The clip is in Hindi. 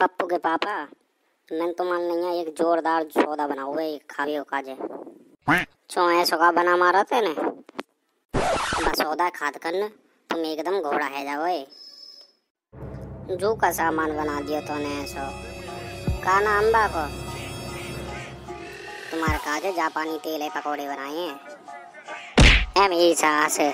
पप्पू के पापा। नंग तो मान नहीं है एक जोरदार सौदा बना हुआ है खावे हो काजे। चो ऐसो का बना मारा थे ने बस सौदा खाद करने तुम एकदम घोड़ा है जाओ जू का सामान बना दिया तो ने ऐसो का ना अम्बा को तुम्हारे काजे जापानी तेल है पकौड़े बनाए हैं। एम ई से